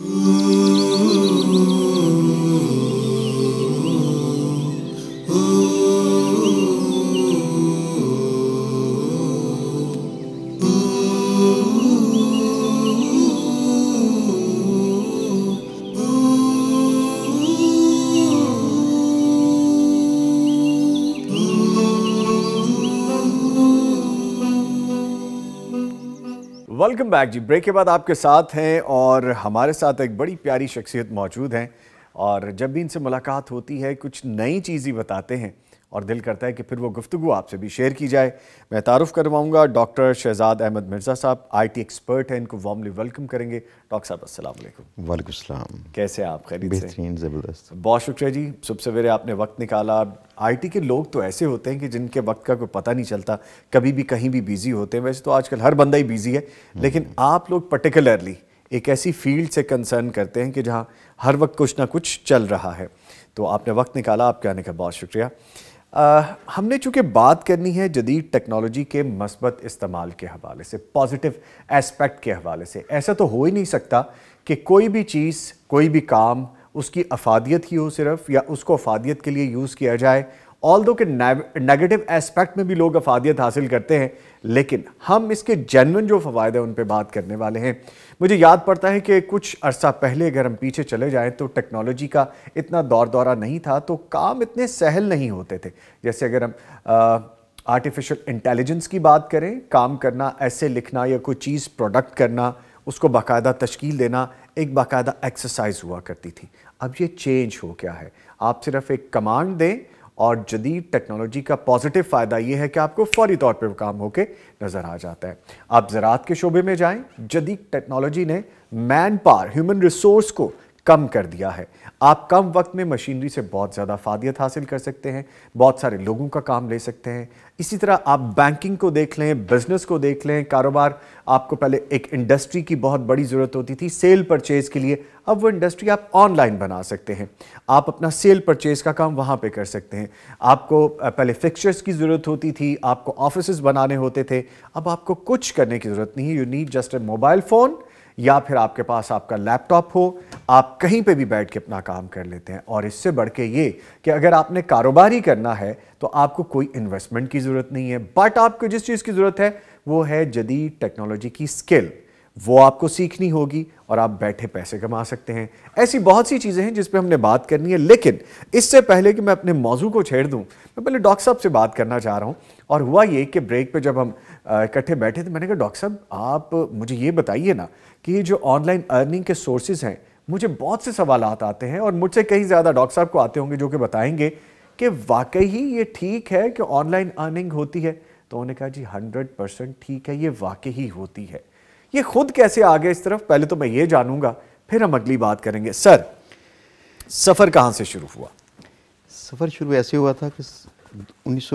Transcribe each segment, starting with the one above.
Ooh. Welcome back जी। Break के बाद आपके साथ हैं और हमारे साथ एक बड़ी प्यारी शख्सियत मौजूद हैं और जब भी इनसे मुलाकात होती है, कुछ नई चीज़ें बताते हैं। और दिल करता है कि फिर वो गुफ्तु आपसे भी शेयर की जाए। मैं तारुफ करवाऊँगा। डॉक्टर शहजाद अहमद मिर्ज़ा साहब आईटी एक्सपर्ट हैं इनको वार्मली वेलकम करेंगे। डॉक्टर साहब अस्सलाम वालेकुम। कैसे आप? बेहतरीन ज़बरदस्त। बहुत शुक्रिया जी। सुबह सवेरे आपने वक्त निकाला। आईटी के लोग तो ऐसे होते हैं कि जिनके वक्त का कोई पता नहीं चलता। कभी भी कहीं भी बिज़ी होते हैं। वैसे तो आजकल हर बंदा ही बिज़ी है। लेकिन आप लोग पर्टिकुलरली एक ऐसी फ़ील्ड से कंसर्न करते हैं कि जहाँ हर वक्त कुछ ना कुछ चल रहा है। तो आपने वक्त निकाला आपके आने का बहुत शुक्रिया। आ, हमने चूँकि बात करनी है जदीद टेक्नोलॉजी के मस्बत इस्तेमाल के हवाले से पॉजिटिव एस्पेक्ट के हवाले से। ऐसा तो हो ही नहीं सकता कि कोई भी चीज़ कोई भी काम उसकी अफादियत ही हो सिर्फ़ या उसको अफादियत के लिए यूज़ किया जाए ऑल दो के नेगेटिव एस्पेक्ट में भी लोग अफादियत हासिल करते हैं, लेकिन हम इसके जेनवन जो फ़वाद हैं, उन पर बात करने वाले हैं। मुझे याद पड़ता है कि कुछ अरसा पहले अगर हम पीछे चले जाएँ तो टेक्नोलॉजी का इतना दौर दौरा नहीं था तो काम इतने सहल नहीं होते थे। जैसे अगर हम आर्टिफिशियल इंटेलिजेंस की बात करें, काम करना, ऐसे लिखना या कोई चीज़ प्रोडक्ट करना, उसको बाकायदा तश्कील देना, एक बाकायदा एक्सरसाइज हुआ करती थी। अब ये चेंज हो क्या है। आप सिर्फ़ एक कमांड दें और जदीद टेक्नोलॉजी का पॉजिटिव फ़ायदा यह है कि आपको फौरी तौर पर काम होकर नज़र आ जाता है। आप ज़रात के शोबे में जाएँ, जदीद टेक्नोलॉजी ने मैन पावर ह्यूमन रिसोर्स को कम कर दिया है। आप कम वक्त में मशीनरी से बहुत ज़्यादा फादियत हासिल कर सकते हैं, बहुत सारे लोगों का काम ले सकते हैं। इसी तरह आप बैंकिंग को देख लें, बिज़नेस को देख लें, कारोबार, आपको पहले एक इंडस्ट्री की बहुत बड़ी ज़रूरत होती थी, सेल परचेज़ के लिए। अब वो इंडस्ट्री आप ऑनलाइन बना सकते हैं। आप अपना सेल परचेज़ का काम वहाँ पे कर सकते हैं। आपको पहले फिक्चर्स की ज़रूरत होती थी, आपको ऑफ़िस बनाने होते थे। अब आपको कुछ करने की ज़रूरत नहीं है। You need just a mobile phone या फिर आपके पास आपका लैपटॉप हो, आप कहीं पे भी बैठ के अपना काम कर लेते हैं। और इससे बढ़ के ये कि अगर आपने कारोबार ही करना है तो आपको कोई इन्वेस्टमेंट की ज़रूरत नहीं है। बट आपको जिस चीज़ की ज़रूरत है, वो है जदीद टेक्नोलॉजी की स्किल वो आपको सीखनी होगी और आप बैठे पैसे कमा सकते हैं। ऐसी बहुत सी चीज़ें हैं जिस पर हमने बात करनी है, लेकिन इससे पहले कि मैं अपने मौजू को छेड़ दूँ, मैं पहले डॉक्टर साहब से बात करना चाह रहा हूँ। और हुआ ये कि ब्रेक पे जब हम इकट्ठे बैठे थे, मैंने कहा, डॉक्टर साहब, आप मुझे ये बताइए ना कि ये जो ऑनलाइन अर्निंग के सोर्सेज हैं, मुझे बहुत से सवाल आते हैं और मुझसे कहीं ज़्यादा डॉक्टर साहब को आते होंगे जो कि बताएँगे कि वाकई ही ये ठीक है कि ऑनलाइन अर्निंग होती है? तो उन्होंने कहा, जी, हंड्रेड परसेंट ठीक है, ये वाकई ही होती है। ये खुद कैसे आ गए इस तरफ़? पहले तो मैं ये जानूँगा फिर हम अगली बात करेंगे। सर सफ़र कहाँ से शुरू हुआ? सफ़र शुरू ऐसे हुआ था कि उन्नीस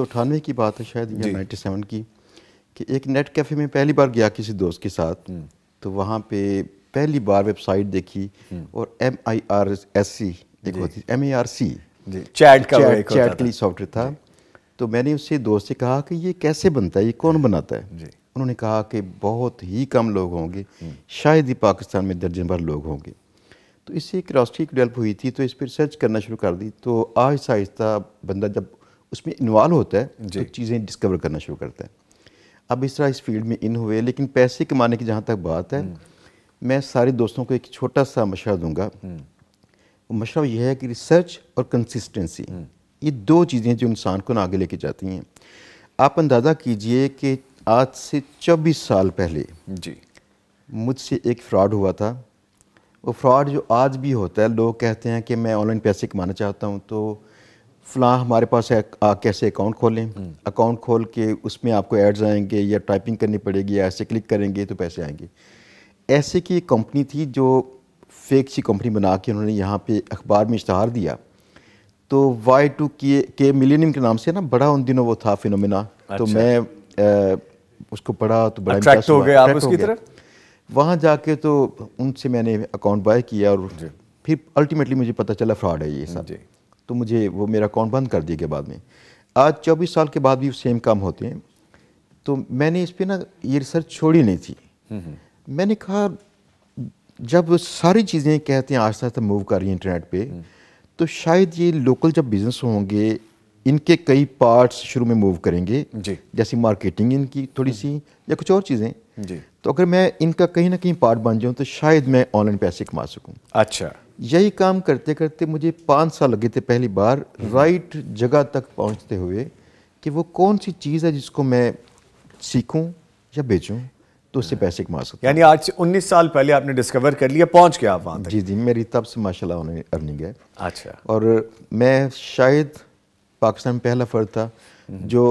की बात है शायद या नाइन्टी सेवन की कि एक नेट कैफ़े में पहली बार गया किसी दोस्त के साथ। हम्म। तो वहाँ पे पहली बार वेबसाइट देखी हम्म। और M I R S C एक होती M I R C chat का चैट, चैट के लिए सॉफ्टवेयर था। तो मैंने उससे दोस्त से कहा कि ये कैसे बनता है ये कौन बनाता है? उन्होंने कहा कि बहुत ही कम लोग होंगे। शायद ही पाकिस्तान में दर्जन भर लोग होंगे तो इससे एक राष्ट्रीय डेवलप हुई थी तो इस पर रिसर्च करना शुरू कर दी तो आहिस्ता आहिस्ता बंदा जब उसमें इन्वॉल्व होता है तो चीज़ें डिस्कवर करना शुरू करता है अब इस तरह इस फ़ील्ड में इन हुए लेकिन पैसे कमाने की जहाँ तक बात है हम्म। मैं सारे दोस्तों को एक छोटा सा मशवरा दूँगा हम्म। वो मशवरा यह है कि रिसर्च और कंसिस्टेंसी हम्म। ये दो चीज़ें जो इंसान को ना आगे लेके जाती हैं आप अंदाज़ा कीजिए कि आज से चौबीस साल पहले जी। मुझसे एक फ्रॉड हुआ था। वो फ्रॉड जो आज भी होता है लोग कहते हैं कि मैं ऑनलाइन पैसे कमाना चाहता हूँ तो फ़लाँ हमारे पास है आ, कैसे अकाउंट खोलें? अकाउंट खोल के उसमें आपको एड्स आएँगे या टाइपिंग करनी पड़ेगी या ऐसे क्लिक करेंगे तो पैसे आएँगे। ऐसे की एक कंपनी थी जो फेक सी कंपनी बना के उन्होंने यहाँ पे अखबार में इश्तहार दिया। तो वाई टू के के मिलीनियम के नाम से ना बड़ा उन दिनों वो था फिनोमिना। तो अच्छा। तो मैं आ, उसको पढ़ा तो बड़ा हो गया आप उसकी तरफ़? वहाँ जाके तो उनसे मैंने अकाउंट बाय किया और फिर अल्टीमेटली मुझे पता चला फ्रॉड है ये सब। तो मुझे वो मेरा अकाउंट बंद कर दिया गया बाद में। आज चौबीस साल के बाद भी सेम काम होते हैं। तो मैंने इस पर ना ये रिसर्च छोड़ी नहीं थी। मैंने कहा जब सारी चीज़ें कहते हैं आस्ते आस्ते मूव कर रही हैं इंटरनेट पे तो शायद ये लोकल जब बिज़नेस होंगे इनके कई पार्ट्स शुरू में मूव करेंगे। जी। जैसे मार्केटिंग इनकी थोड़ी सी या कुछ और चीज़ें। जी। तो अगर मैं इनका कहीं ना कहीं पार्ट बन जाऊँ तो शायद मैं ऑनलाइन पैसे कमा सकूँ। अच्छा। यही काम करते करते मुझे पाँच साल लगे थे पहली बार राइट जगह तक पहुँचते हुए कि वो कौन सी चीज़ है जिसको मैं सीखूँ या बेचूँ तो उससे पैसे कमा सकता यानी आज से 19 साल पहले आपने डिस्कवर कर लिया पहुँच गया आप वहाँ जी जी मेरी तब से माशाल्लाह ऑनलाइन अर्निंग है। अच्छा। और मैं शायद पाकिस्तान में पहला फर्द था जो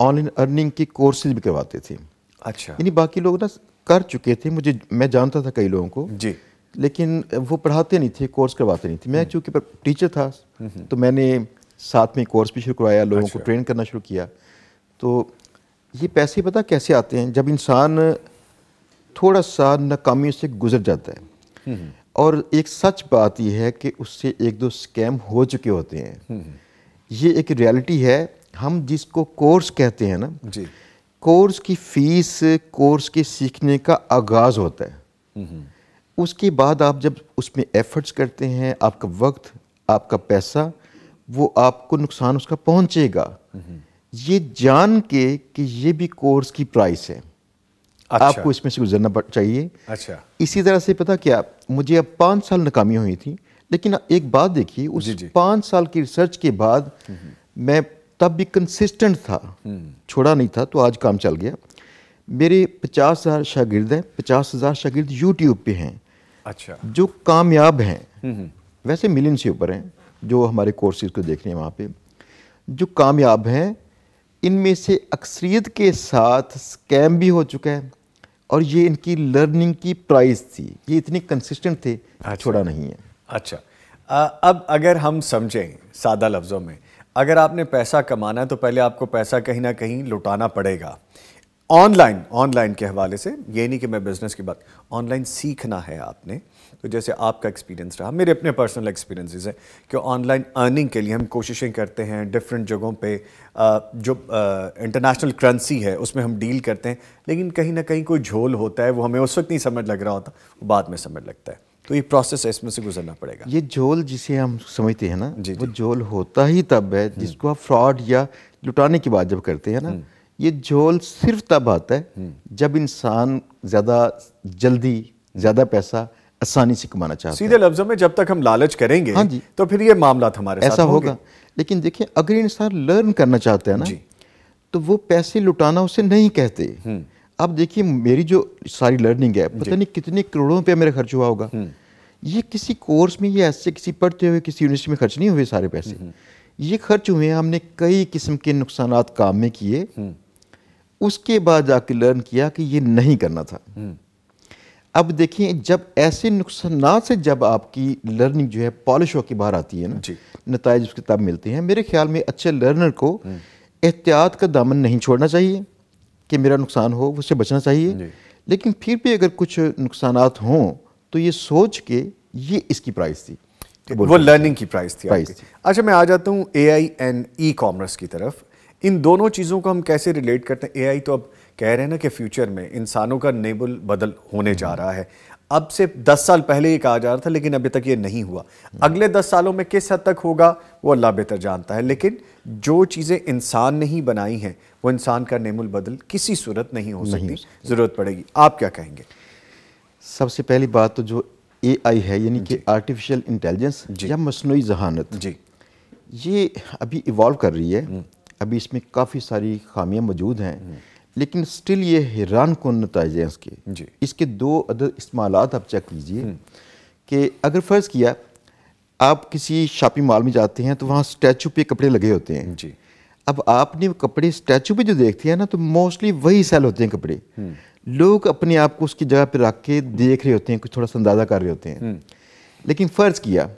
ऑनलाइन अर्निंग की कोर्सेज भी करवाते थे। अच्छा। यानी बाकी लोग ना कर चुके थे मुझे मैं जानता था कई लोगों को। जी। लेकिन वो पढ़ाते नहीं थे कोर्स करवाते नहीं थे। मैं चूँकि टीचर था तो मैंने साथ में कोर्स भी शुरू करवाया लोगों को ट्रेन करना शुरू किया। तो ये पैसे पता कैसे आते हैं? जब इंसान थोड़ा सा नाकामियों से गुजर जाता है। और एक सच बात यह है कि उससे एक दो स्कैम हो चुके होते हैं। ये एक रियलिटी है हम जिसको कोर्स कहते हैं ना जी। कोर्स की फ़ीस कोर्स के सीखने का आगाज़ होता है। उसके बाद आप जब उसमें एफर्ट्स करते हैं आपका वक्त आपका पैसा वो आपको नुकसान उसका पहुंचेगा। ये जान के कि ये भी कोर्स की प्राइस है। अच्छा। आपको इसमें से गुजरना चाहिए। अच्छा। इसी तरह से पता क्या मुझे अब पाँच साल नाकामी हुई थी। लेकिन एक बात देखिए उस। पाँच साल की रिसर्च के बाद मैं तब भी कंसिस्टेंट था। छोड़ा नहीं था तो आज काम चल गया। मेरे पचास हज़ार शागिर्द हैं पचास हज़ार शागिर्द यूट्यूब पे हैं। अच्छा। जो कामयाब हैं वैसे मिलियन से ऊपर हैं जो हमारे कोर्सेज को देख रहे हैं वहाँ पे। जो कामयाब हैं इनमें से अक्सरियत के साथ स्कैम भी हो चुका है और ये इनकी लर्निंग की प्राइस थी। ये इतनी कंसिस्टेंट थे छोड़ा नहीं है। अच्छा। अ, अब अगर हम समझें सादा लफ्ज़ों में अगर आपने पैसा कमाना है तो पहले आपको पैसा कहीं ना कहीं लुटाना पड़ेगा। ऑनलाइन ऑनलाइन के हवाले से ये नहीं कि मैं बिज़नेस की बात ऑनलाइन सीखना है आपने। तो जैसे आपका एक्सपीरियंस रहा मेरे अपने पर्सनल एक्सपीरियंसेस हैं कि ऑनलाइन अर्निंग के लिए हम कोशिशें करते हैं डिफरेंट जगहों पे जो इंटरनेशनल करेंसी है उसमें हम डील करते हैं लेकिन कहीं ना कहीं कोई झोल होता है वो हमें उस वक्त नहीं समझ लग रहा होता वो बाद में समझ लगता है। तो ये प्रोसेस है इसमें से गुजरना पड़ेगा। ये झोल जिसे हम समझते हैं ना जी, वो झोल होता ही तब है जिसको आप फ्रॉड या लुटाने की बात जब करते हैं ना ये झोल सिर्फ़ तब आता है जब इंसान ज़्यादा जल्दी ज़्यादा पैसा आसानी से कमाना चाहता है। सीधे लफ्जों में जब तक हम लालच करेंगे हाँ जी। तो फिर ये मामला हमारे ऐसा होगा। लेकिन देखिए अगर इंसान लर्न करना चाहता है ना तो वो पैसे लुटाना उसे नहीं कहते। अब देखिए मेरी जो सारी लर्निंग है पता नहीं कितने करोड़ों रुपया मेरा खर्च हुआ होगा। ये किसी कोर्स में ये ऐसे किसी पढ़ते हुए किसी यूनिवर्सिटी में खर्च नहीं हुए सारे पैसे। ये खर्च हुए हैं हमने कई किस्म के नुकसान काम में किए। उसके बाद जाके लर्न किया कि ये नहीं करना था। अब देखिए जब ऐसे नुकसान से जब आपकी लर्निंग जो है पॉलिश होकर बाहर आती है ना नतज उसके तब मिलते हैं। मेरे ख्याल में अच्छे लर्नर को एहतियात का दामन नहीं छोड़ना चाहिए। कि मेरा नुकसान हो उससे बचना चाहिए। लेकिन फिर भी अगर कुछ नुकसान हों तो ये सोच के ये इसकी प्राइस थी। वो लर्निंग की प्राइस थी प्राइस थी। अच्छा मैं आ जाता हूँ ए आई एंड ई कॉमर्स की तरफ़। इन दोनों चीज़ों को हम कैसे रिलेट करते हैं? ए आई तो अब कह रहे हैं ना कि फ्यूचर में इंसानों का नेबल बदल होने जा रहा है। अब से दस साल पहले ये कहा जा रहा था लेकिन अभी तक ये नहीं हुआ। अगले दस सालों में किस हद तक होगा वो अल्लाह बेहतर जानता है लेकिन जो चीज़ें इंसान ने ही बनाई हैं वो इंसान का नेमुल बदल किसी सूरत नहीं हो सकती ज़रूरत पड़ेगी। आप क्या कहेंगे? सबसे पहली बात तो जो ए आई है यानी कि आर्टिफिशियल इंटेलिजेंस या मसनू जहानत जी। ये अभी इवॉल्व कर रही है। अभी इसमें काफ़ी सारी खामियाँ मौजूद हैं। लेकिन स्टिल ये हैरान कन नतज हैं इसके? जी। इसके दो अदर इस्तेमाल आप चेक कीजिए कि अगर फ़र्ज़ किया आप किसी शॉपिंग मॉल में जाते हैं तो वहाँ स्टैचू पे कपड़े लगे होते हैं। जी। अब आपने कपड़े स्टैचू पे जो देखते हैं ना तो मोस्टली वही सेल होते हैं कपड़े। लोग अपने आप को उसकी जगह पे रख के देख रहे होते हैं कुछ थोड़ा सा अंदाज़ा कर रहे होते हैं। लेकिन फ़र्ज़ किया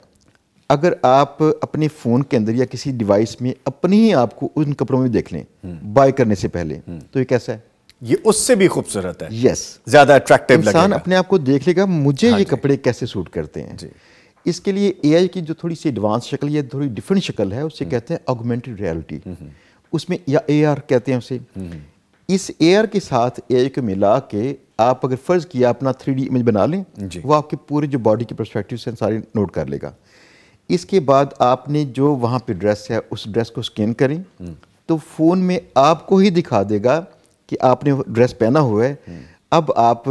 अगर आप अपने फ़ोन के अंदर या किसी डिवाइस में अपने ही आप को उन कपड़ों में देख लें बाय करने से पहले तो ये कैसा है? ये उससे भी खूबसूरत है। यस ज़्यादा अट्रैक्टिव इंसान अपने आप को देख लेगा मुझे हाँ ये कपड़े कैसे सूट करते हैं। जी। इसके लिए एआई की जो थोड़ी सी एडवांस शक्ल या थोड़ी डिफरेंट शक्ल है उसे कहते हैं ऑगमेंटेड रियलिटी उसमें या ए कहते हैं उसे। इस एयर के साथ एआई को मिला के आप अगर फ़र्ज़ किया अपना थ्री इमेज बना लें। वो आपके पूरे जो बॉडी के परस्पेक्टिव से सारे नोट कर लेगा। इसके बाद आपने जो वहाँ पे ड्रेस है उस ड्रेस को स्कैन करें तो फ़ोन में आपको ही दिखा देगा कि आपने ड्रेस पहना हुआ है। अब आप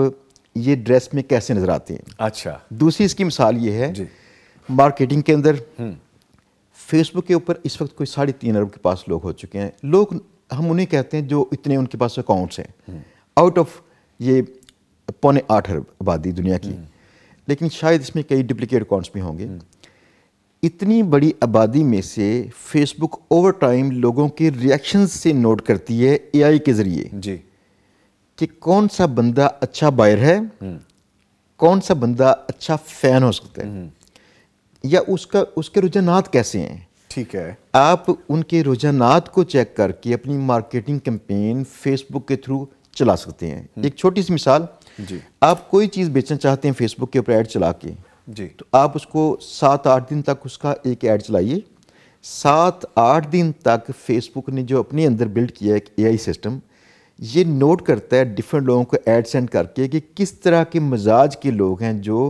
ये ड्रेस में कैसे नज़र आते हैं? अच्छा। दूसरी इसकी मिसाल ये है जी। मार्केटिंग के अंदर। फेसबुक के ऊपर इस वक्त कोई साढ़े तीन अरब के पास लोग हो चुके हैं। लोग हम उन्हें कहते हैं जो इतने उनके पास अकाउंट्स हैं। आउट ऑफ़ ये पौने आठ अरब आबादी दुनिया की। लेकिन शायद इसमें कई डुप्लीकेट अकाउंट्स भी होंगे। इतनी बड़ी आबादी में से फेसबुक ओवर टाइम लोगों के रिएक्शन से नोट करती है एआई के ज़रिए। जी। कि कौन सा बंदा अच्छा बायर है कौन सा बंदा अच्छा फ़ैन हो सकता है। या उसका उसके रुझानात कैसे हैं? ठीक है। आप उनके रुझानात को चेक करके अपनी मार्केटिंग कैंपेन फेसबुक के थ्रू चला सकते हैं। एक छोटी सी मिसाल जी। आप कोई चीज़ बेचना चाहते हैं फेसबुक के ऊपर ऐड चला के जी। तो आप उसको सात आठ दिन तक उसका एक ऐड चलाइए। सात आठ दिन तक फेसबुक ने जो अपने अंदर बिल्ड किया है एक एआई सिस्टम ये नोट करता है डिफरेंट लोगों को ऐड सेंड करके कि किस तरह के मिजाज के लोग हैं जो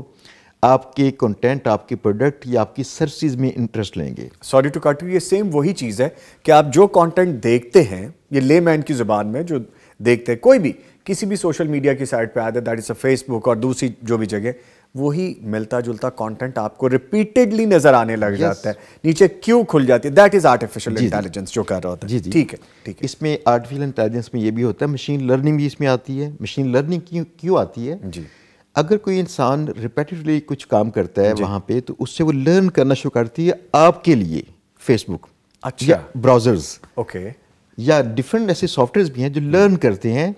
आपके कंटेंट आपके प्रोडक्ट या आपकी सर्विसेज़ में इंटरेस्ट लेंगे। सॉरी टू कट यू ये सेम वही चीज़ है कि आप जो कंटेंट देखते हैं ये ले मैन की ज़ुबान में जो देखते हैं कोई भी किसी भी सोशल मीडिया की साइट पे आते दैट इज़ अ फेसबुक और दूसरी जो भी जगह वही मिलता जुलता कंटेंट आपको रिपीटेडली नज़र आने लग yes. जाता है। नीचे क्यों खुल जाती है? दैट इज़ आर्टिफिशियल इंटेलिजेंस जो। कर रहा होता है। ठीक है ठीक है। इसमें आर्टिफिशियल इंटेलिजेंस में ये भी होता है मशीन लर्निंग भी इसमें आती है। मशीन लर्निंग क्यों क्यों आती है? जी। अगर कोई इंसान रिपीटेडली कुछ काम करता है वहाँ पे तो उससे वो लर्न करना शुरू करती है आपके लिए फेसबुक अच्छा। ब्राउजर्स ओके या डिफरेंट ऐसे सॉफ्टवेयर भी हैं जो लर्न करते हैं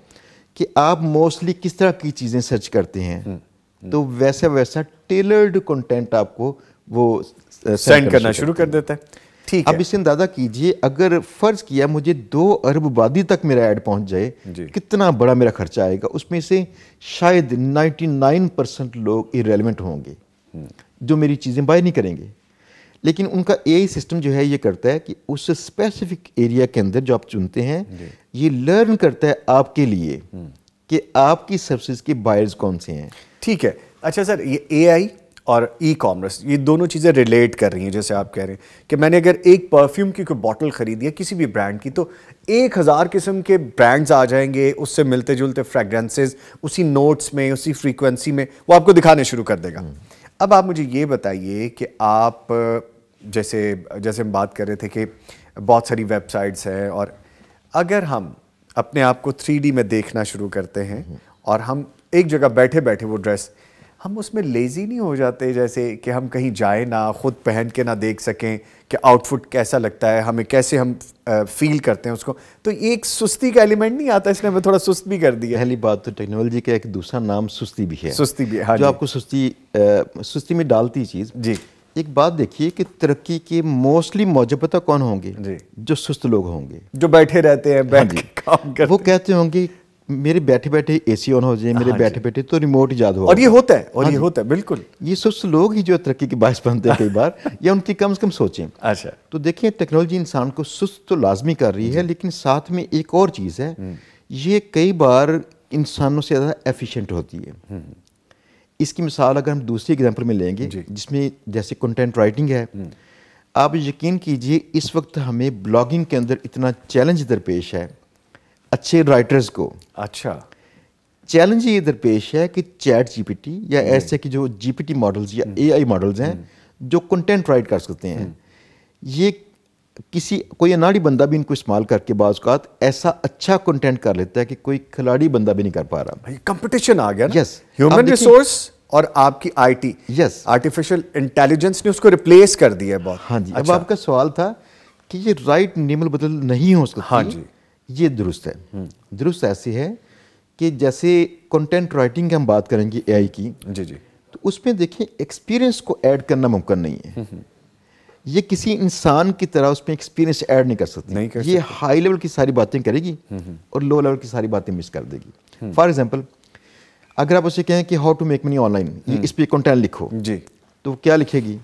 कि आप मोस्टली किस तरह की चीज़ें सर्च करते हैं। तो वैसा वैसा टेलर्ड कंटेंट आपको वो सेंड करना शुरू कर देता है। ठीक अब इससे अंदाज़ा कीजिए अगर फ़र्ज़ किया मुझे दो अरब आबादी तक मेरा ऐड पहुँच जाए कितना बड़ा मेरा खर्चा आएगा? उसमें से शायद 99 परसेंट लोग इरेलीवेंट होंगे जो मेरी चीज़ें बाय नहीं करेंगे। लेकिन उनका ए सिस्टम जो है ये करता है कि उस स्पेसिफिक एरिया के अंदर जो आप चुनते हैं ये लर्न करता है आपके लिए कि आपकी सर्विसेज़ के बायर्स कौन से हैं। ठीक है। अच्छा सर, ये एआई और ई कॉमर्स ये दोनों चीज़ें रिलेट कर रही हैं, जैसे आप कह रहे हैं कि मैंने अगर एक परफ्यूम की कोई बॉटल खरीदी है किसी भी ब्रांड की तो एक हज़ार किस्म के ब्रांड्स आ जाएँगे, उससे मिलते जुलते फ्रेगरेंसेज उसी नोट्स में, उसी फ्रीक्वेंसी में, वो आपको दिखाने शुरू कर देगा। अब आप मुझे ये बताइए कि आप, जैसे जैसे हम बात कर रहे थे कि बहुत सारी वेबसाइट्स हैं और अगर हम अपने आप को थ्री में देखना शुरू करते हैं और हम एक जगह बैठे बैठे वो ड्रेस हम उसमें लेज़ी नहीं हो जाते जैसे कि हम कहीं जाए ना खुद पहन के ना देख सकें कि आउटफिट कैसा लगता है हमें कैसे हम फील करते हैं उसको। तो ये एक सुस्ती का एलिमेंट नहीं आता इसने हमें थोड़ा सुस्त भी कर दिया। पहली बात तो टेक्नोलॉजी का एक दूसरा नाम सुस्ती भी है। सुस्ती भी, हाँ जो आपको सुस्ती अ, सुस्ती में डालती चीज़। जी। एक बात देखिए कि तरक्की के मोस्टली मौजूदा कौन होंगे? जी। जो सुस्त लोग होंगे। जो बैठे रहते हैं बैठ के काम करते वो कहते होंगे मेरे बैठे बैठे एसी ऑन हो जाए मेरे हाँ बैठे बैठे तो रिमोट ईजाद हो और ये होता है और ये होता है बिल्कुल। ये सुस्त लोग ही जो तरक्की के बायस बनते हैं कई बार या उनकी कम से कम सोचें। अच्छा। तो देखिए टेक्नोलॉजी इंसान को सुस्त तो लाजमी कर रही है लेकिन साथ में एक और चीज़ है ये कई बार इंसानों से ज़्यादा एफिशिएंट होती है। इसकी मिसाल अगर हम दूसरी एग्जांपल में लेंगे जिसमें जैसे कंटेंट राइटिंग है आप यकीन कीजिए इस वक्त हमें ब्लॉगिंग के अंदर इतना चैलेंज दरपेश है। अच्छे राइटर्स को। अच्छा। चैलेंज ये दरपेश है कि चैट जीपीटी या ऐसे कि जो जीपीटी मॉडल्स या एआई मॉडल्स हैं जो कंटेंट राइट कर सकते हैं। ये किसी कोई अनाड़ी बंदा भी इनको इस्तेमाल करके बाज़ औक़ात ऐसा अच्छा कंटेंट कर लेता है कि कोई खिलाड़ी बंदा भी नहीं कर पा रहा। भाई कंपटीशन आ गया. आप ह्यूमन रिसोर्स और आपकी आईटी यस आर्टिफिशियल इंटेलिजेंस ने उसको रिप्लेस कर दिया है बहुत। हाँ जी। अब अच्छा, आपका सवाल था कि ये राइट निमल बदल नहीं हो सकती। हाँ जी। ये दुरुस्त है। दुरुस्त ऐसी है कि जैसे कंटेंट राइटिंग की हम बात करेंगे एआई की जी जी। तो उसमें देखिए एक्सपीरियंस को ऐड करना मुमकिन नहीं है। ये किसी इंसान की तरह उसमें एक्सपीरियंस ऐड नहीं कर सकती। नहीं कर ये हाई लेवल की सारी बातें करेगी और लो लेवल की सारी बातें मिस कर देगी। फॉर एग्ज़ाम्पल अगर आप उसे कहें कि how to make money online इस पर कंटेंट लिखो जी। तो क्या लिखेगी?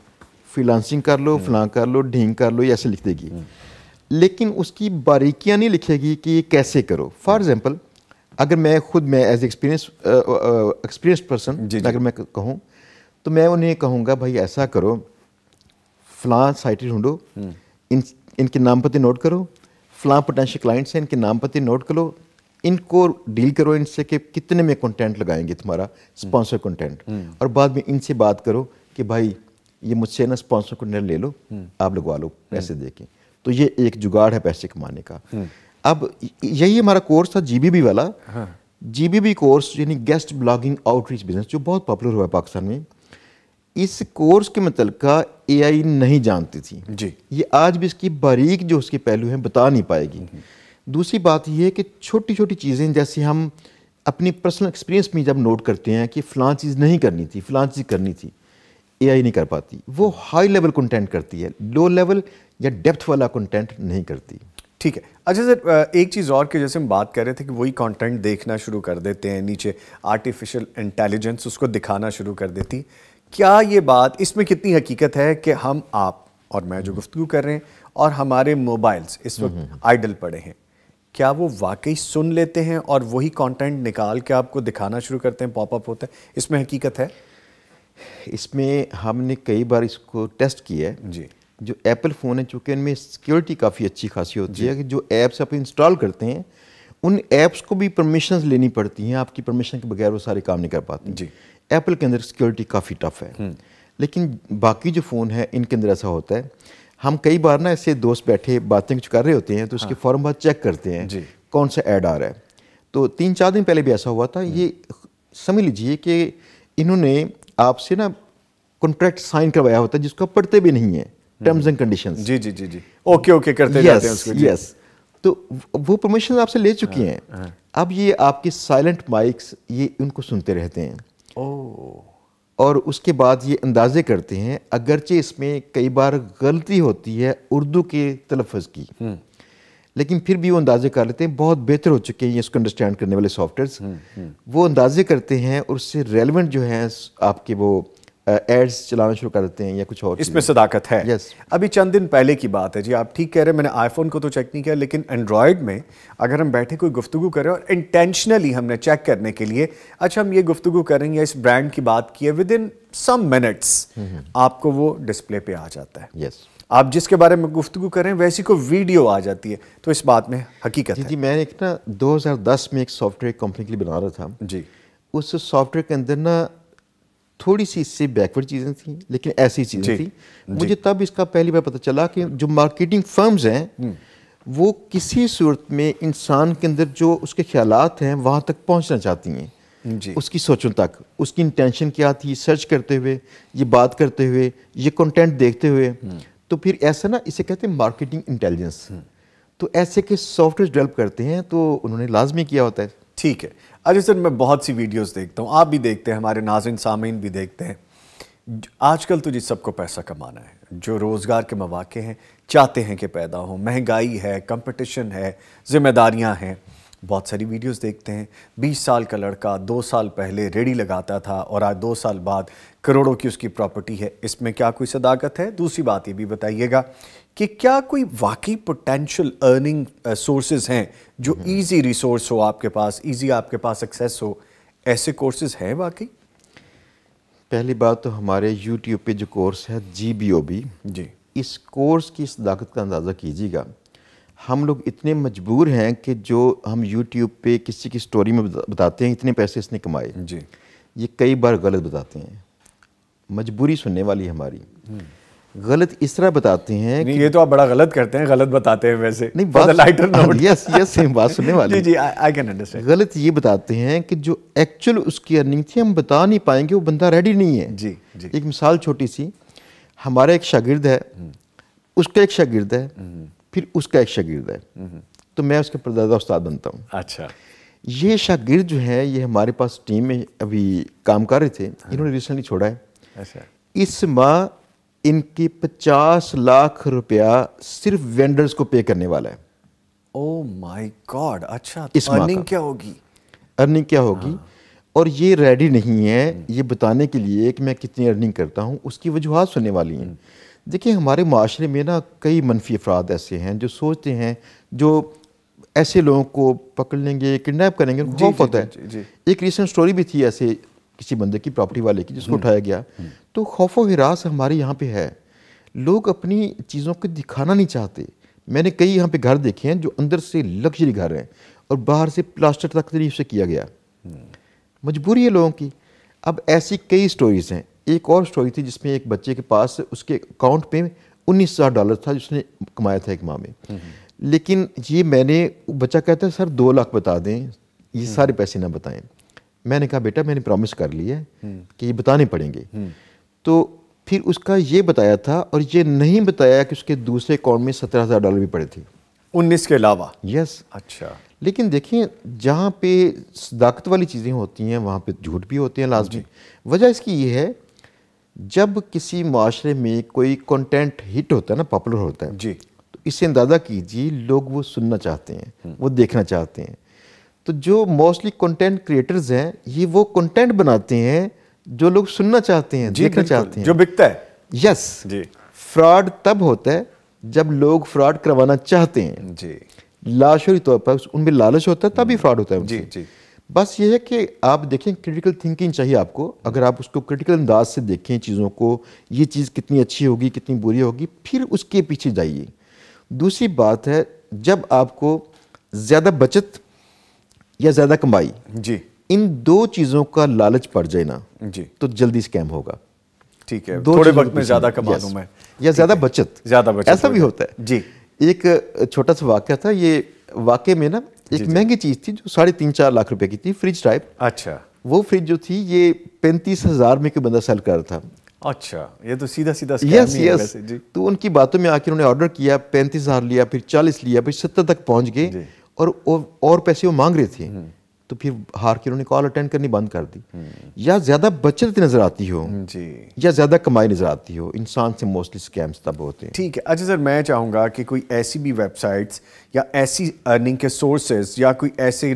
फ्रीलांसिंग कर लो फलां कर लो ढींग कर लो ये ऐसे लिख देगी। लेकिन उसकी बारीकियाँ नहीं लिखेगी कि ये कैसे करो। फॉर एग्जांपल अगर मैं खुद मैं एज एक्सपीरियंस एक्सपीरियंस पर्सन अगर मैं कहूँ तो मैं उन्हें कहूँगा भाई ऐसा करो फलां साइट ढूंढो इन इनके नाम पते नोट करो फलां पोटेंशियल क्लाइंट्स हैं इनके नाम पते नोट करो इनको डील करो इनसे कि कितने में कंटेंट लगाएँगे तुम्हारा स्पॉन्सर कंटेंट और बाद में इनसे बात करो कि भाई ये मुझसे ना स्पॉन्सर कंटेंट ले लो आप लगवा लो पैसे दे के तो ये एक जुगाड़ है पैसे कमाने का। अब यही हमारा कोर्स था जीबीबी वाला। जीबीबी कोर्स यानी गेस्ट ब्लॉगिंग आउटरीच बिज़नेस जो बहुत पॉपुलर हुआ है पाकिस्तान में इस कोर्स के मतलब का एआई नहीं जानती थी। जी। ये आज भी इसकी बारीक जो उसके पहलू हैं बता नहीं पाएगी। दूसरी बात यह है कि छोटी छोटी चीज़ें जैसे हम अपनी पर्सनल एक्सपीरियंस में जब नोट करते हैं कि फ़लाँ चीज़ नहीं करनी थी फ़लाँ चीज़ करनी थी एआई नहीं कर पाती। वो हाई लेवल कंटेंट करती है। लो लेवल या डेप्थ वाला कंटेंट नहीं करती। ठीक है। अच्छा सर एक चीज़ और के जैसे हम बात कर रहे थे कि वही कंटेंट देखना शुरू कर देते हैं नीचे आर्टिफिशियल इंटेलिजेंस उसको दिखाना शुरू कर देती। क्या ये बात इसमें कितनी हकीकत है कि हम आप और मैं जो गुफ्तु कर रहे हैं और हमारे मोबाइल्स इस वक्त आइडल पड़े हैं क्या वो वाकई सुन लेते हैं और वही कंटेंट निकाल के आपको दिखाना शुरू करते हैं पॉपअप होता है? इसमें हकीकत है? इसमें हमने कई बार इसको टेस्ट किया है। जी। जो एप्पल फ़ोन है चूँकि इनमें सिक्योरिटी काफ़ी अच्छी खासी होती है कि जो ऐप्स आप इंस्टॉल करते हैं उन ऐप्स को भी परमिशंस लेनी पड़ती हैं आपकी परमिशन के बगैर वो सारे काम नहीं कर पाते। जी। एप्पल के अंदर सिक्योरिटी काफ़ी टफ है। हम्म। लेकिन बाकी जो फ़ोन है इनके अंदर ऐसा होता है हम कई बार ना ऐसे दोस्त बैठे बातें कुछ कर रहे होते हैं तो उसके हाँ। फ़ौरन बाद चेक करते हैं। कौन सा ऐड आ रहा है। तो तीन चार दिन पहले भी ऐसा हुआ था ये समझ लीजिए कि इन्होंने आपसे ना कॉन्ट्रैक्ट साइन करवाया होता है जिसको आप पढ़ते भी नहीं है टर्म्स एंड कंडीशन जी जी जी जी। ओके ओके करते yes, जाते हैं उसको यस तो वो परमिशन आपसे ले चुकी हाँ, हैं। हाँ। अब ये आपके साइलेंट माइक्स ये उनको सुनते रहते हैं। ओ और उसके बाद ये अंदाजे करते हैं अगरचे इसमें कई बार गलती होती है उर्दू के तलफ़ की। हम्म। लेकिन फिर भी वो अंदाजे कर लेते हैं बहुत बेहतर हो चुके हैं इसको अंडरस्टैंड करने वाले सॉफ्टवेयर हम्म, हम्म। वो अंदाजे करते हैं और उससे रेलिवेंट जो है आपके वो एड्स चलाना शुरू कर देते हैं या कुछ और इसमें सदाकत है yes. अभी चंद दिन पहले की बात है जी आप ठीक कह रहे हैं मैंने आईफोन को तो चेक नहीं किया लेकिन एंड्रॉयड में अगर हम बैठे कोई गुफ्तु करें और इंटेंशनली हमने चेक करने के लिए अच्छा हम ये गुफ्तु करेंगे इस ब्रांड की बात की है विद इन सम मिनट्स आपको वो डिस्प्ले पे आ जाता है यस yes. आप जिसके बारे में गुफ्तु करें वैसी को वीडियो आ जाती है। तो इस बात में हकीकत जी, है। जी मैं एक ना 2010 में एक सॉफ्टवेयर कंपनी के लिए बना रहा था। जी। उस सॉफ्टवेयर के अंदर ना थोड़ी सी इससे बैकवर्ड चीज़ें थी लेकिन ऐसी चीज़ें थी। मुझे तब इसका पहली बार पता चला कि जो मार्केटिंग फर्म्स हैं हम्म। वो किसी सूरत में इंसान के अंदर जो उसके ख्याल हैं वहाँ तक पहुँचना चाहती हैं। जी। उसकी सोचों तक उसकी इंटेंशन क्या थी सर्च करते हुए ये बात करते हुए ये कंटेंट देखते हुए। हम्म। तो फिर ऐसा ना, इसे कहते हैं मार्केटिंग इंटेलिजेंस। तो ऐसे के सॉफ्टवेयर डेवलप करते हैं तो उन्होंने लाजमी किया होता है। ठीक है। अजय सर, मैं बहुत सी वीडियोस देखता हूँ। आप भी देखते हैं, हमारे नाजिन सामीन भी देखते हैं। आजकल तो जी सबको पैसा कमाना है। जो रोज़गार के मौाक़े हैं, चाहते हैं कि पैदा हो। महँगाई है कंपटीशन है, ज़िम्मेदारियाँ हैं। बहुत सारी वीडियोस देखते हैं। 20 साल का लड़का दो साल पहले रेडी लगाता था और आज दो साल बाद करोड़ों की उसकी प्रॉपर्टी है। इसमें क्या कोई सदाकत है? दूसरी बात ये भी बताइएगा कि क्या कोई वाकई पोटेंशियल अर्निंग सोर्सेज हैं जो इजी हम्म। रिसोर्स हो आपके पास इजी आपके पास एक्सेस हो? ऐसे कोर्सेज हैं वाकई? पहली बात तो हमारे यूट्यूब पे जो कोर्स है जी बी ओ बी जी। इस कोर्स की सदाकत का अंदाज़ा कीजिएगा। हम लोग इतने मजबूर हैं कि जो हम यूट्यूब पे किसी की स्टोरी में बताते हैं इतने पैसे इसने कमाए। जी। ये कई बार गलत बताते हैं। मजबूरी सुनने वाली हमारी। गलत इस तरह बताते हैं नहीं, ये तो आप बड़ा गलत करते हैं गलत बताते हैं वैसे। नहीं बात lighter note yes yes same बात सुनने वाली। जी जी आई कैन अंडरस्टैंड गलत ये बताते हैं कि जो एक्चुअल उसकी अर्निंग थी हम बता नहीं पाएँगे वो बंदा रेडी नहीं है। जी जी। एक मिसाल छोटी सी हमारा एक शागिर्द है। हम्म। उसका एक शागिर्द है। हम्म। फिर उसका एक शागिर्द है। हम्म। तो मैं उसके परदादा उस्ताद बनता हूँ। अच्छा। ये शागिर्द जो है ये हमारे पास टीम में अभी काम कर रहे थे। हाँ। इन्होंने रिसेंटली छोड़ा है। अच्छा। इस माह इनकी पचास लाख रुपया सिर्फ़ वेंडर्स को पे करने वाला है। ओ माय गॉड अच्छा तो इस अर्निंग क्या होगी? अर्निंग क्या होगी? हाँ। और ये रेडी नहीं है ये बताने के लिए कि मैं कितनी अर्निंग करता हूँ उसकी वजूहत सुनने वाली हैं। देखिए हमारे माशरे में ना कई मनफी अफराद ऐसे हैं जो सोचते हैं जो ऐसे लोगों को पकड़ लेंगे किडनैप करेंगे उनको खौफ होता है। एक रिसेंट स्टोरी भी थी ऐसे किसी बंदे की प्रॉपर्टी वाले की जिसको हम्म। उठाया गया। हम्म। तो खौफ व हिरास हमारे यहाँ पे है। लोग अपनी चीज़ों को दिखाना नहीं चाहते। मैंने कई यहाँ पे घर देखे हैं जो अंदर से लग्जरी घर हैं और बाहर से प्लास्टर तक तरीफ से किया गया। हम्म। मजबूरी है लोगों की। अब ऐसी कई स्टोरीज़ हैं। एक और स्टोरी थी जिसमें एक बच्चे के पास उसके अकाउंट पे उन्नीस हज़ार डॉलर था जिसने कमाया था एक माह में। लेकिन ये मैंने बच्चा कहता है सर दो लाख बता दें ये सारे पैसे ना बताएँ। मैंने कहा बेटा मैंने प्रॉमिस कर लिया है कि ये बताने पड़ेंगे। तो फिर उसका ये बताया था और ये नहीं बताया कि उसके दूसरे अकाउंट में सत्रह हज़ार डॉलर भी पड़े थे। उन्नीस के अलावा? यस अच्छा। लेकिन देखिए जहाँ पे सदाकत वाली चीज़ें होती हैं वहाँ पे झूठ भी होते हैं लाजमी। वजह इसकी ये है जब किसी माशरे में कोई कंटेंट हिट होता है ना पॉपुलर होता है जी। तो इससे अंदाज़ा कीजिए लोग वो सुनना चाहते हैं हम्म। वो देखना चाहते हैं। तो जो मोस्टली कंटेंट क्रिएटर्स हैं ये वो कंटेंट बनाते हैं जो लोग सुनना चाहते हैं देखना चाहते हैं। जो बिकता है। यस जी। फ्रॉड तब होता है जब लोग फ्रॉड करवाना चाहते हैं। जी। लाशोरी तौर पर उनमें लालच होता है तभी फ्रॉड होता है जी जी। बस ये है कि आप देखें क्रिटिकल थिंकिंग चाहिए आपको। अगर आप उसको क्रिटिकल अंदाज से देखें चीज़ों को ये चीज़ कितनी अच्छी होगी कितनी बुरी होगी फिर उसके पीछे जाइए। दूसरी बात है जब आपको ज़्यादा बचत या ज़्यादा कमाई जी। इन दो चीज़ों का लालच पड़ जाए ना जी। तो जल्दी स्कैम होगा। ठीक है। थोड़े वक्त में ज़्यादा कमा लूँ मैं। या ज़्यादा बचत। ज़्यादा बचत ऐसा भी होता है। जी। एक छोटा सा वाक्य था ये वाक्य में ना एक महँगी चीज़ थी जो साढ़े तीन चार लाख रुपए की थी फ्रिज टाइप अच्छा। वो फ्रिज जो थी ये पैंतीस हज़ार में बंदा सेल कर रहा था। अच्छा ये तो सीधा सीधा यस यस तो उनकी बातों में आके उन्होंने ऑर्डर किया पैंतीस हज़ार लिया फिर चालीस लिया फिर सत्तर तक पहुँच गए और और पैसे वो मांग रहे थे। हम्म। तो फिर हार के उन्होंने कॉल अटेंड करनी बंद कर दी। या ज़्यादा बचत नज़र आती हो जी। या ज़्यादा कमाई नज़र आती हो इंसान से मोस्टली स्कैम्स तब होते हैं। ठीक है अच्छा सर मैं चाहूँगा कि कोई ऐसी भी वेबसाइट्स या ऐसी अर्निंग के सोर्सेज या कोई ऐसे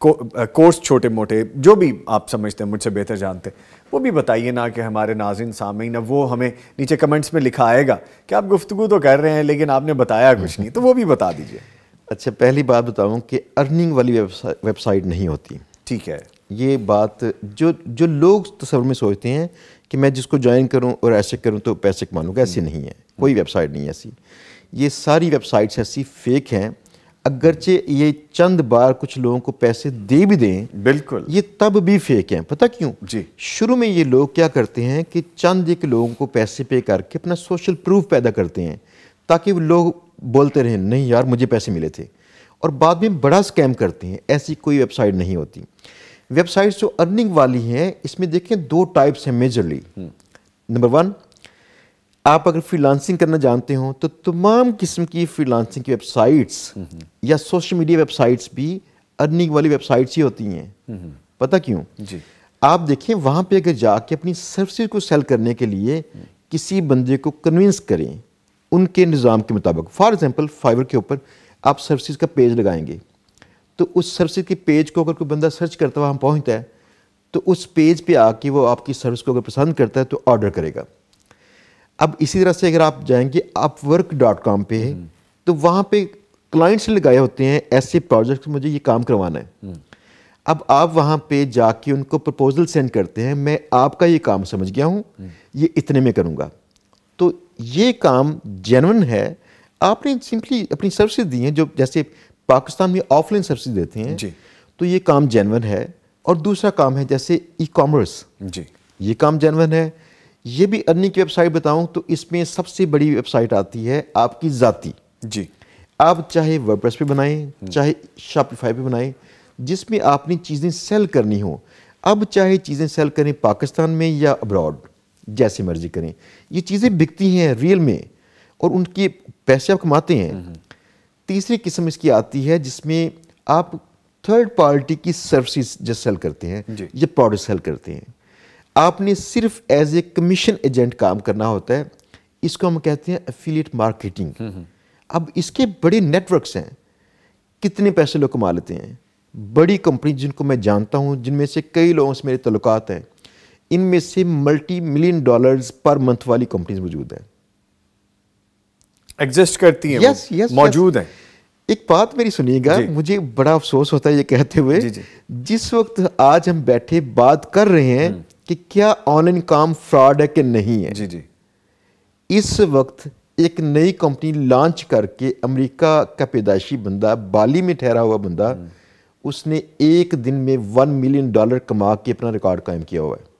कोर्स छोटे मोटे जो भी आप समझते हैं मुझसे बेहतर जानते हैं वो भी बताइए ना कि हमारे नाजिन सामीन ना वो हमें नीचे कमेंट्स में लिखा आएगा कि आप गुफ्तु तो कर रहे हैं लेकिन आपने बताया कुछ नहीं तो वो भी बता दीजिए। अच्छा पहली बात बताऊँ कि अर्निंग वाली वेबसाइट नहीं होती। ठीक है। ये बात जो जो लोग तस्वर में सोचते हैं कि मैं जिसको ज्वाइन करूँ और ऐसे करूँ तो पैसे कमा लूँगा ऐसी नहीं है। कोई वेबसाइट नहीं है ऐसी। ये सारी वेबसाइट्स ऐसी फेक हैं। अगरचे ये चंद बार कुछ लोगों को पैसे दे भी दें बिल्कुल। ये तब भी फेक हैं। पता क्यों? जी। शुरू में ये लोग क्या करते हैं कि चंद एक लोगों को पैसे पे करके अपना सोशल प्रूफ पैदा करते हैं। ताकि वो लोग बोलते रहें नहीं यार मुझे पैसे मिले थे। और बाद में बड़ा स्कैम करते हैं ऐसी कोई वेबसाइट नहीं होती। वेबसाइट्स जो अर्निंग वाली हैं इसमें देखें दो टाइप्स हैं मेजरली नंबर वन आप अगर फ्रीलांसिंग करना जानते हो तो तमाम किस्म की फ्रीलांसिंग की वेबसाइट्स या सोशल मीडिया वेबसाइट्स भी अर्निंग वाली वेबसाइट्स ही होती हैं। पता क्यों? जी। आप देखें वहाँ पे अगर जाके अपनी सर्विस को सेल करने के लिए किसी बंदे को कन्विंस करें उनके निज़ाम के मुताबिक। फॉर एग्ज़ाम्पल फाइवर के ऊपर आप सर्विस का पेज लगाएँगे। तो उस सर्विस के पेज को अगर कोई बंदा सर्च करता हुआ हम पहुँचता है तो उस पेज पे आके वो आपकी सर्विस को अगर पसंद करता है तो ऑर्डर करेगा। अब इसी तरह से अगर आप जाएँगे आप वर्क डॉट कॉम पे तो वहाँ पे क्लाइंट्स लगाए होते हैं ऐसे प्रोजेक्ट मुझे ये काम करवाना है। अब आप वहाँ पे जाके उनको प्रपोजल सेंड करते हैं मैं आपका ये काम समझ गया हूँ ये इतने में करूँगा। तो ये काम जेनवन है। आपने सिंपली अपनी सर्विस दी हैं जो जैसे पाकिस्तान में ऑफलाइन सर्विस देते हैं। जी। तो ये काम जेनवन है और दूसरा काम है जैसे ई कॉमर्स जी। ये काम जेनवन है। ये भी अर्निंग की वेबसाइट बताऊँ तो इसमें सबसे बड़ी वेबसाइट आती है आपकी ज़ाती। जी। आप चाहे वर्डप्रेस पे बनाएँ हम्म। चाहे शॉपिफाई पे बनाएँ जिसमें आपने चीज़ें सेल करनी हो। अब चाहे चीज़ें सेल करें पाकिस्तान में या अब्रॉड जैसे मर्ज़ी करें। ये चीज़ें बिकती हैं रियल में और उनके पैसे आप कमाते हैं। तीसरी किस्म इसकी आती है जिसमें आप थर्ड पार्टी की सर्विसेज़ जो सेल करते हैं या प्रोडक्ट सेल करते हैं। आपने सिर्फ़ एज ए कमीशन एजेंट काम करना होता है इसको हम कहते हैं एफिलिएट मार्केटिंग अब इसके बड़े नेटवर्क्स हैं। कितने पैसे लोग कमा लेते हैं? बड़ी कंपनी जिनको मैं जानता हूँ जिनमें से कई लोगों से मेरे तल्लुकात हैं। इनमें से multi million dollars per month वाली कंपनीज़ मौजूद हैं। एग्जिस्ट करती हैं yes, yes, मौजूद हैं। एक बात मेरी सुनिएगा मुझे बड़ा अफसोस होता है ये कहते हुए। जी, जी. जिस वक्त आज हम बैठे बात कर रहे हैं हम्म। कि क्या ऑनलाइन काम फ्रॉड है कि नहीं है। जी जी। इस वक्त एक नई कंपनी लॉन्च करके अमेरिका का पैदाइशी बंदा बाली में ठहरा हुआ बंदा हम्म। उसने एक दिन में वन मिलियन डॉलर कमा के अपना रिकॉर्ड कायम किया हुआ है।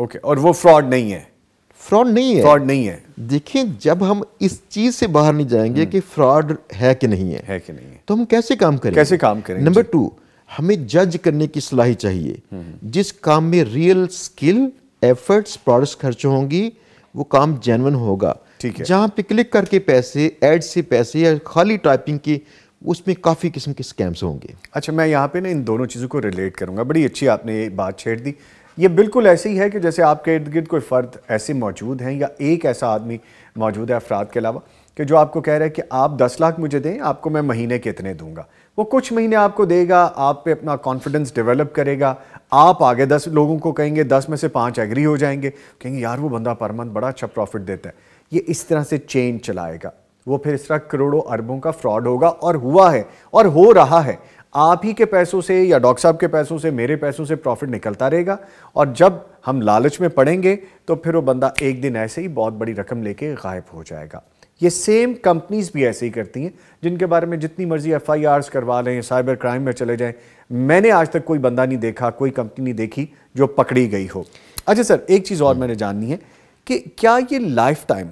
ओके और वो फ्रॉड नहीं है। फ्रॉड नहीं है। फ्रॉड नहीं है। देखिए जब हम इस चीज़ से बाहर नहीं जाएँगे हम्म। कि फ्रॉड है कि नहीं है है कि नहीं है। तो हम कैसे काम करेंगे? कैसे काम करेंगे? नंबर टू हमें जज करने की सलाही चाहिए। हम्म। जिस काम में रियल स्किल एफर्ट्स प्रोडक्ट्स खर्च होंगी वो काम जेनवन होगा। ठीक है। जहाँ पे क्लिक करके पैसे एड से पैसे या खाली टाइपिंग की उसमें काफ़ी किस्म के स्कैम्स होंगे। अच्छा मैं यहाँ पे ना इन दोनों चीज़ों को रिलेट करूँगा। बड़ी अच्छी आपने ये बात छेड़ दी। ये बिल्कुल ऐसे ही है कि जैसे आपके इर्द गिर्द कोई फ़र्द ऐसे मौजूद हैं या एक ऐसा आदमी मौजूद है अफराद के अलावा कि जो आपको कह रहा है कि आप दस लाख मुझे दें, आपको मैं महीने कितने दूँगा। वो कुछ महीने आपको देगा, आप पे अपना कॉन्फिडेंस डेवलप करेगा, आप आगे दस लोगों को कहेंगे, दस में से पाँच एग्री हो जाएँगे, कहेंगे, यार, वो बंदा पर मंथ बड़ा अच्छा प्रॉफिट देता है। ये इस तरह से चेन चलाएगा। वो फिर इस तरह करोड़ों अरबों का फ्रॉड होगा और हुआ है और हो रहा है। आप ही के पैसों से या डॉक्टर साहब के पैसों से मेरे पैसों से प्रॉफिट निकलता रहेगा। और जब हम लालच में पड़ेंगे तो फिर वो बंदा एक दिन ऐसे ही बहुत बड़ी रकम लेके गायब हो जाएगा। ये सेम कंपनीज़ भी ऐसे ही करती हैं जिनके बारे में जितनी मर्ज़ी एफ़ आई आर्स करवा लें साइबर क्राइम में चले जाएँ। मैंने आज तक कोई बंदा नहीं देखा कोई कंपनी नहीं देखी जो पकड़ी गई हो। अच्छा सर एक चीज़ और मैंने जाननी है कि क्या ये लाइफ टाइम